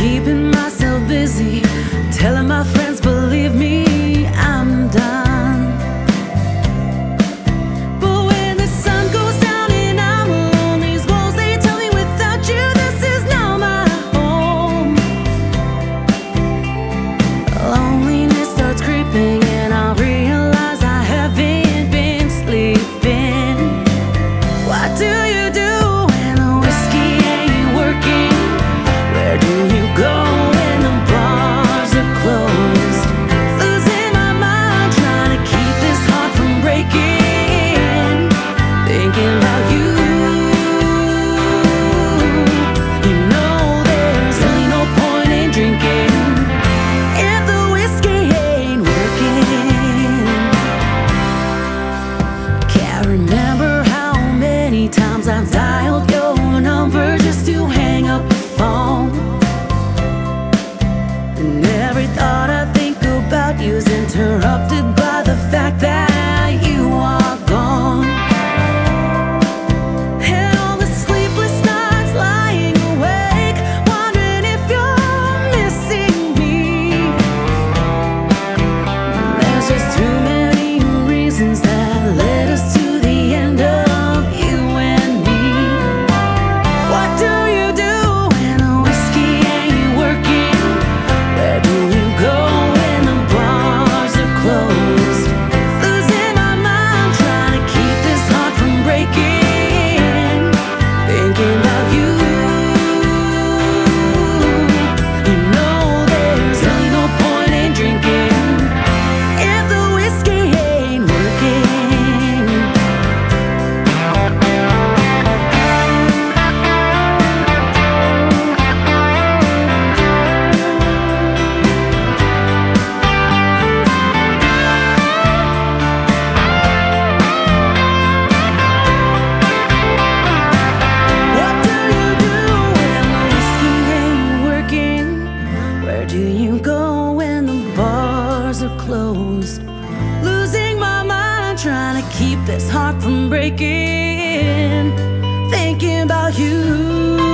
keeping myself busy, telling my friends, believe me, I'm done. But when the sun goes down and I'm alone, these walls they tell me without you, this is my home. Loneliness starts creeping. Where do you go when the bars are closed? Losing my mind, trying to keep this heart from breaking. Thinking about you.